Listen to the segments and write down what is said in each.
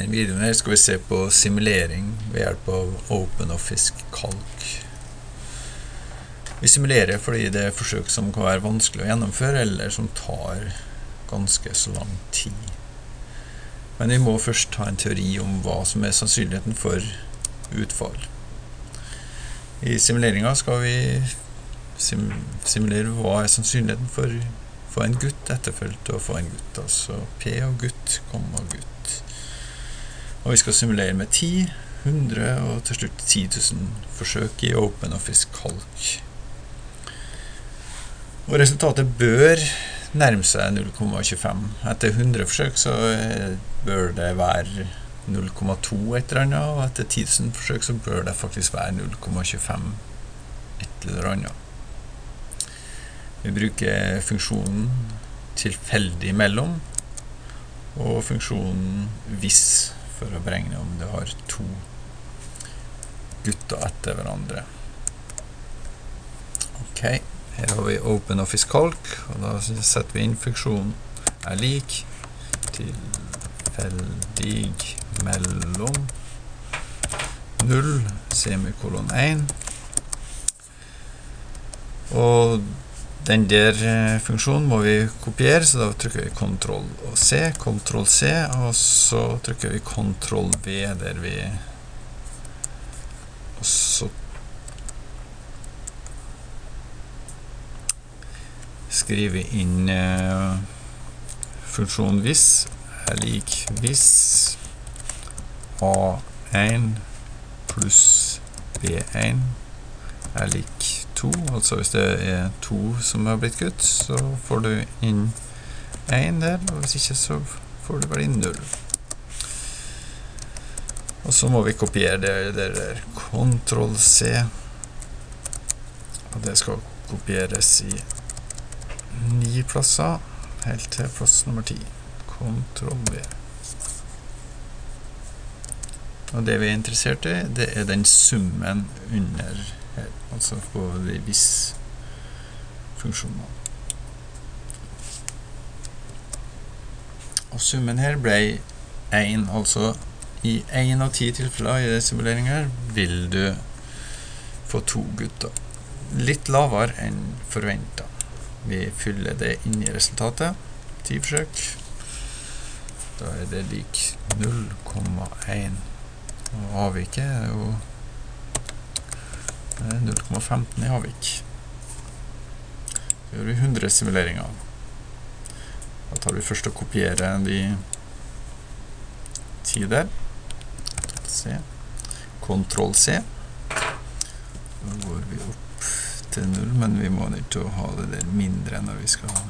denne videoen her skal vi se på simulering ved hjelp av OpenOffice Calc. Vi simulerer fordi det er forsøk som kan være vanskelig å gjennomføre, eller som tar ganske så lang tid. Men vi må først ha en teori om hva som er sannsynligheten for utfall. I simuleringa skal vi sim simulere hva er sannsynligheten for å få en gutt etterfølt, og få en gutt. Altså P og gutt, komma. Og vi skal simulere med 10, 100 og til slutt 10 000 forsøk i OpenOffice Calc. Og resultatet bør nærme seg 0,25. Etter 100 forsøk så eh, bør det være 0,2 et eller annet, og etter 10 000 forsøk så bør det faktisk være 0,25 et eller annet. Vi bruker funksjonen tilfeldig mellom og funksjonen hvis for å beregne om du har to gutter etter hverandre. Ok, her har vi OpenOffice Calc, og da setter vi inn funksjonen er lik tilfeldig mellom 0, semikolon 1, og den der eh, funksjonen må vi kopiere, så da trykker vi Ctrl og C, Ctrl C, og så trykker vi Ctrl V der vi og så skriver vi inn uh, funksjonen hvis er lik hvis A1 pluss B1 er lik 2, altså hvis det er 2 som har blitt kutt, så får du inn 1 der, og hvis ikke så får du vel inn 0. Og så må vi kopiere det, der, der Ctrl C, og det skal kopieres i 9 plasser, helt til plass nummer 10. Ctrl V. Og det vi er interessert i, det er den summen under her, altså på de hvis funksjonene. Og summen her ble 1, altså i 1 av 10 tilfeller i denne simuleringen vil du få to gutter. Litt lavere enn forventet. Vi fyller det inn i resultatet. 10 forsøk. Da er det lik 0,1. Og avviket er jo 0,15 i Havik. Så gjør vi 100 simuleringer. Da tar vi først og kopierer de 10 der. C. Ctrl C. Da går vi opp til 0, men vi må nødt til å ha det der mindre når vi skal ha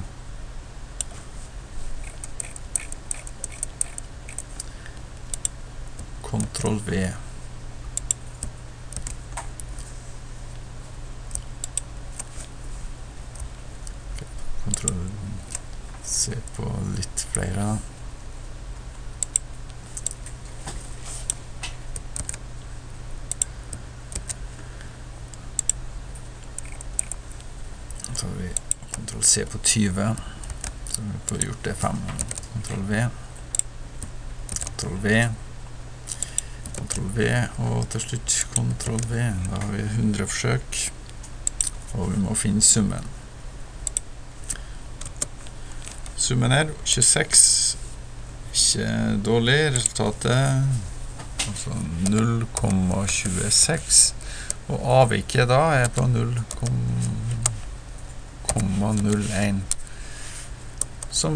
Ctrl V. se på litt da. Så har vi kontroll C på 20. Så vi får gjort det 5. Kontroll V. Kontroll V. Kontroll V, og til slutt kontroll V. Da har vi 100 forsøk, og vi må finne summen. Summen her, 26. Ikke dårlig. Resultatet altså 0,26. Og avviket da er på 0,01. Som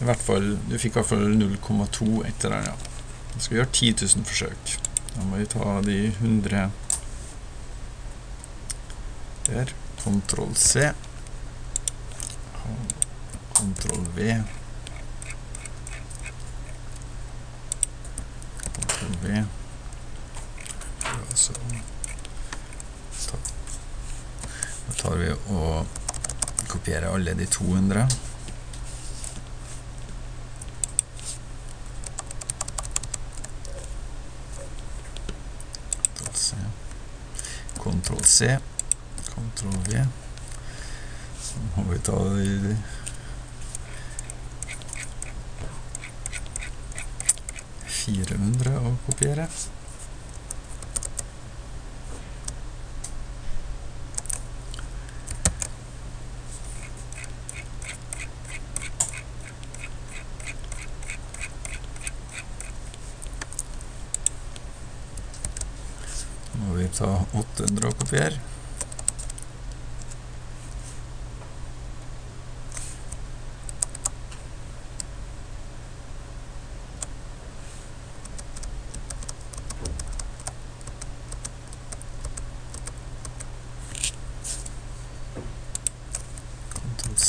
i hvert fall Du fikk i hvert fall 0,2 etter den, ja. Da skal vi gjøre 10 000 forsøk. Da må vi ta de 100 der. Ctrl C. Så da tar vi og kopierer alle de 200. Ctrl C, Ctrl V. Så må vi ta 400 å kopiere. Nå må vi ta 800 å kopiere.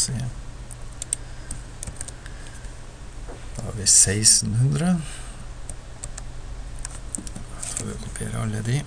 Ctrl Da har vi 1600. Da får vi kopiere alle de.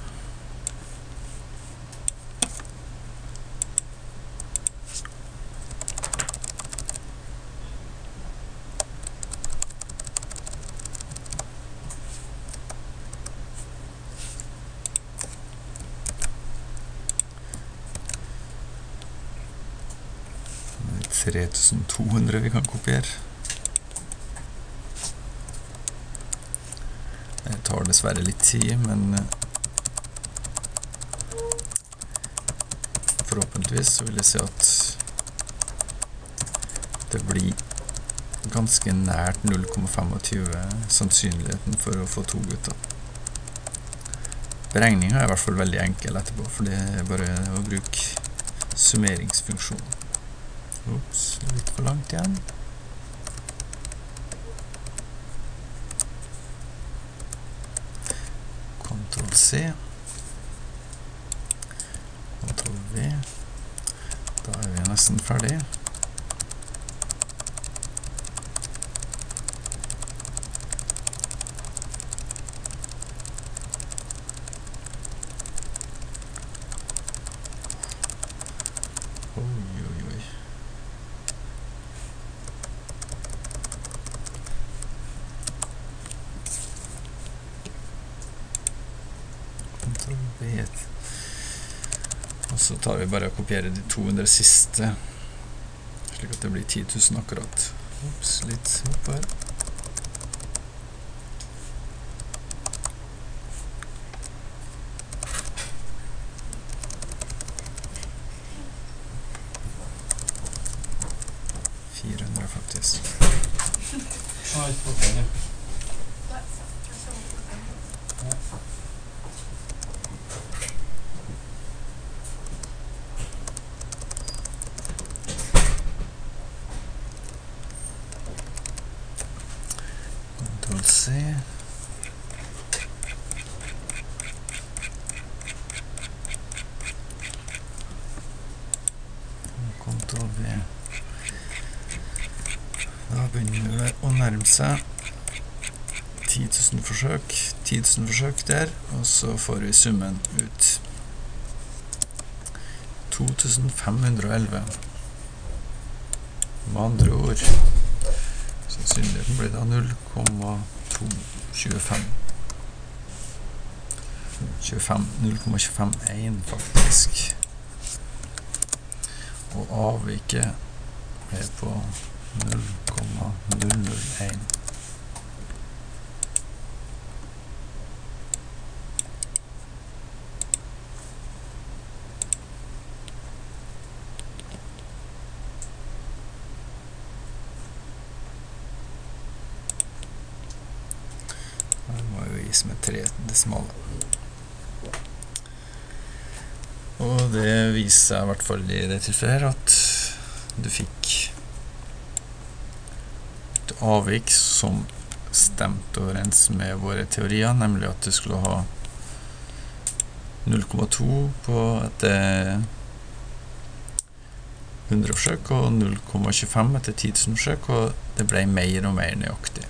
3200 vi kan kopiere. Det tar dessverre litt tid, men eh, forhåpentligvis vil jeg si at det blir ganske nært 0,25 sannsynligheten for å få to gutter. Beregninga er i hvert fall veldig enkel etterpå, for det er bare å bruke summeringsfunksjonen. Ops, litt for langt igjen. Ctrl C. Ctrl V. Da er vi nesten ferdig. Oi, oi, oi. Ctrl V. Og så tar vi bare og kopierer de 200 siste, slik at det blir 10 000 akkurat. Ops, litt opp her. Firehundre, faktisk. Oi, fortfarande. Ctrl C. Og vi, Da begynner det å nærme seg 10 000 forsøk. 10 000 forsøk der, og så får vi summen ut. 2511. Med andre ord Sannsynligheten blir da 0,225. 25, 0,251 faktisk. Avviket er på 0,001. Det må jo gis med tre desimale. Og det viser seg i hvert fall i det tilfellet her at du fikk et avvik som stemte overens med våre teorier, nemlig at du skulle ha 0,2 på etter 100 forsøk og 0,25 etter 10 000 forsøk, og det ble mer og mer nøyaktig.